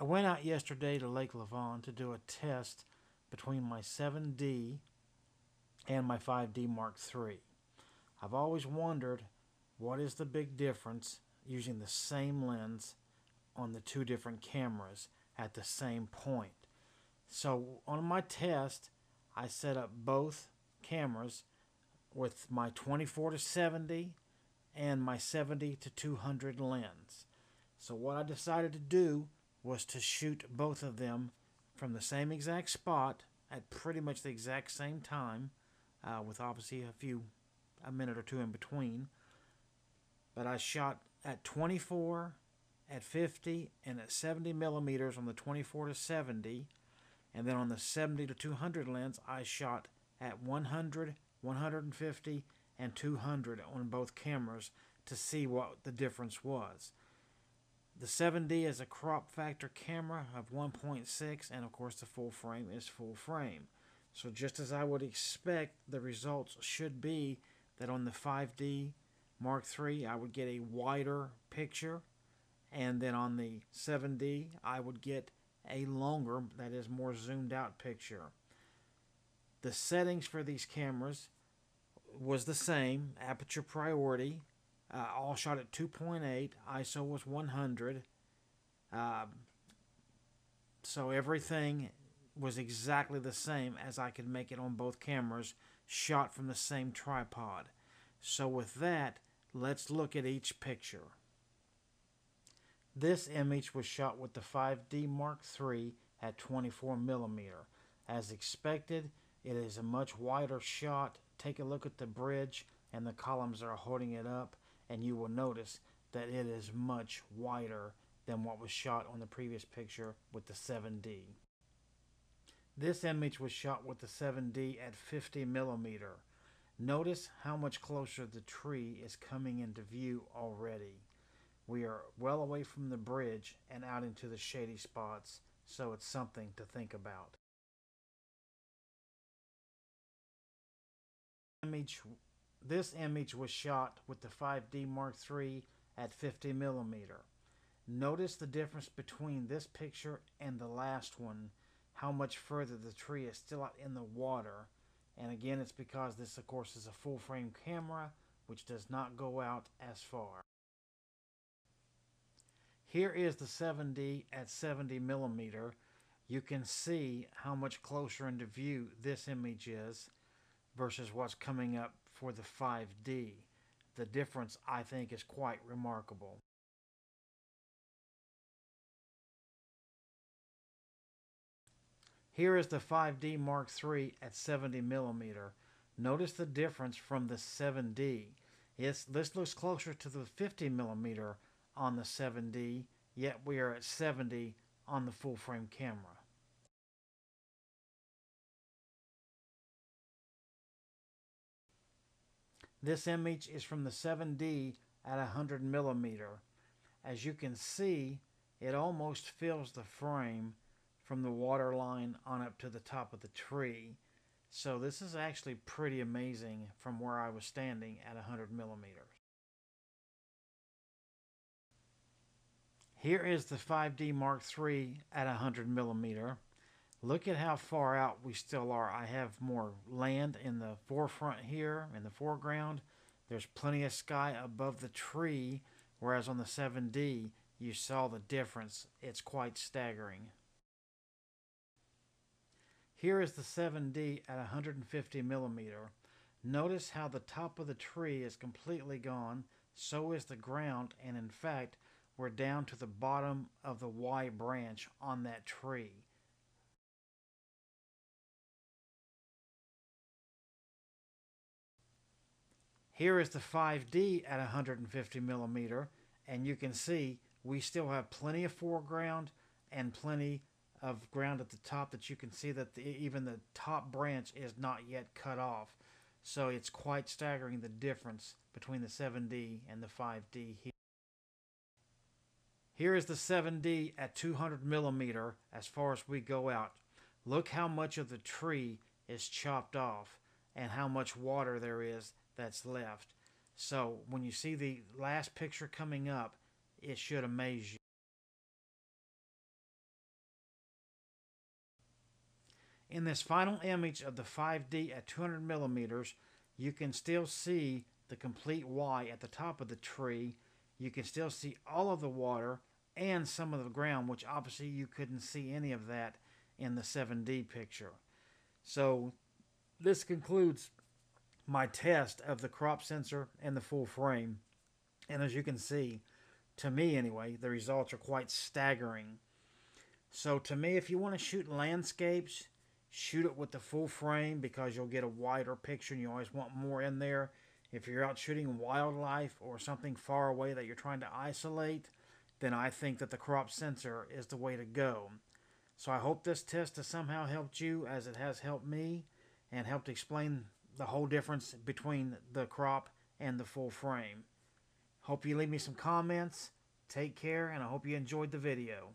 I went out yesterday to Lake Lavon to do a test between my 7D and my 5D Mark III. I've always wondered what is the big difference using the same lens on the two different cameras at the same point. So on my test, I set up both cameras with my 24 to 70 and my 70 to 200 lens. So what I decided to do was to shoot both of them from the same exact spot at pretty much the exact same time, uh, with obviously a few, a minute or two in between. But I shot at 24, at 50, and at 70 millimeters on the 24 to 70. And then on the 70 to 200 lens, I shot at 100, 150, and 200 on both cameras to see what the difference was. The 7D is a crop factor camera of 1.6 and of course the full frame is full frame. So just as I would expect, the results should be that on the 5D Mark III I would get a wider picture and then on the 7D I would get a longer, that is more zoomed out picture. The settings for these cameras was the same, aperture priority, uh, all shot at 2.8. ISO was 100. Um, so everything was exactly the same as I could make it on both cameras, shot from the same tripod. So with that, let's look at each picture. This image was shot with the 5D Mark III at 24 millimeter. As expected, it is a much wider shot. Take a look at the bridge and the columns that are holding it up and you will notice that it is much wider than what was shot on the previous picture with the 7D. This image was shot with the 7D at 50 millimeter. Notice how much closer the tree is coming into view already. We are well away from the bridge and out into the shady spots, so it's something to think about. Image this image was shot with the 5D Mark III at 50 millimeter. Notice the difference between this picture and the last one, how much further the tree is still out in the water. And again, it's because this, of course, is a full frame camera, which does not go out as far. Here is the 7D at 70 millimeter. You can see how much closer into view this image is versus what's coming up for the 5D. The difference, I think, is quite remarkable. Here is the 5D Mark III at 70 millimeter. Notice the difference from the 7D. It's, this looks closer to the 50 millimeter on the 7D, yet we are at 70 on the full frame camera. This image is from the 7D at 100 millimeter. As you can see, it almost fills the frame from the water line on up to the top of the tree. So this is actually pretty amazing from where I was standing at 100 millimeters. Here is the 5D Mark III at 100 millimeter. Look at how far out we still are. I have more land in the forefront here, in the foreground. There's plenty of sky above the tree, whereas on the 7D, you saw the difference. It's quite staggering. Here is the 7D at 150 millimeter. Notice how the top of the tree is completely gone, so is the ground, and in fact, we're down to the bottom of the Y branch on that tree. Here is the 5D at 150 millimeter, and you can see we still have plenty of foreground and plenty of ground at the top that you can see that the, even the top branch is not yet cut off. So it's quite staggering the difference between the 7D and the 5D here. Here is the 7D at 200 millimeter as far as we go out. Look how much of the tree is chopped off and how much water there is that's left. So when you see the last picture coming up, it should amaze you. In this final image of the 5D at 200 millimeters, you can still see the complete Y at the top of the tree. You can still see all of the water and some of the ground, which obviously you couldn't see any of that in the 7D picture. So this concludes my test of the crop sensor and the full frame. And as you can see, to me anyway, the results are quite staggering. So to me, if you want to shoot landscapes, shoot it with the full frame because you'll get a wider picture and you always want more in there. If you're out shooting wildlife or something far away that you're trying to isolate, then I think that the crop sensor is the way to go. So I hope this test has somehow helped you as it has helped me and helped explain the whole difference between the crop and the full frame. Hope you leave me some comments. Take care, and I hope you enjoyed the video.